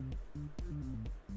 Mm-hmm.